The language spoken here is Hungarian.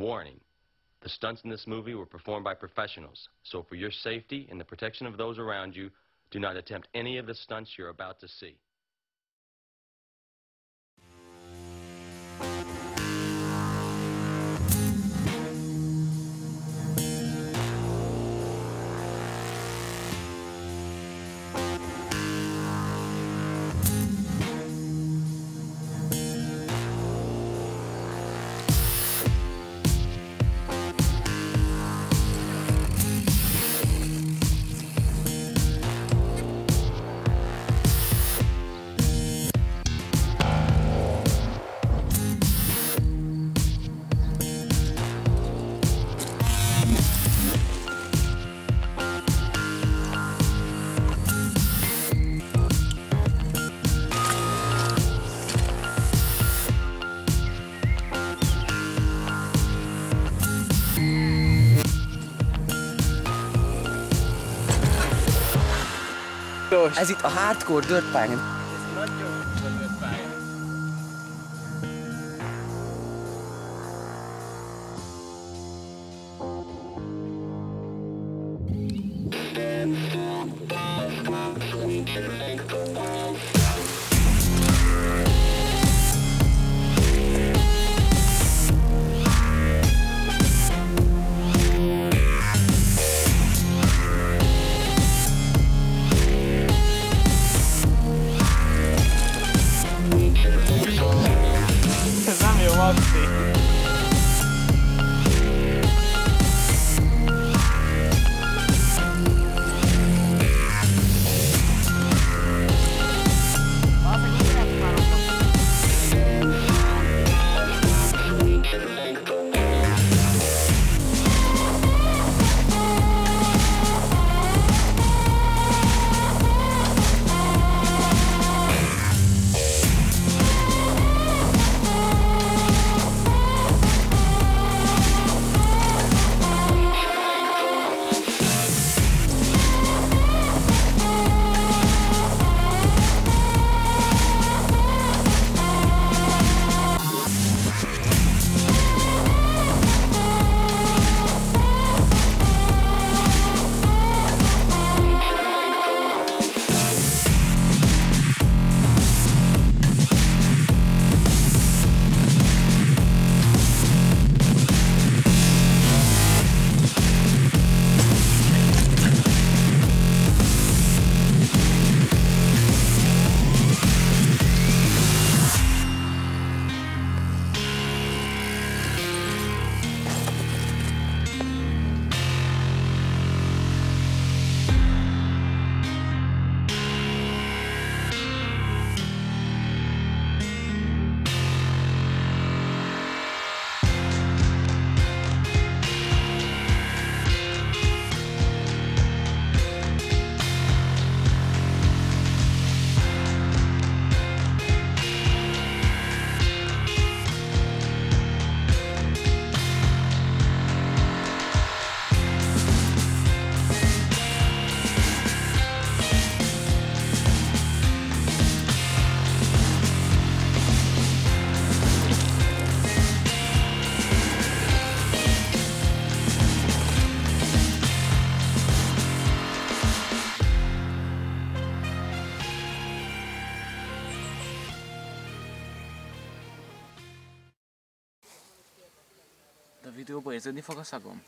warning the stunts in this movie were performed by professionals so for your safety and the protection of those around you do not attempt any of the stunts you're about to see Piros. Ez itt a hardcore dirt pályán. Ez nagyon dirt Widróbrezy nie é fogosagon.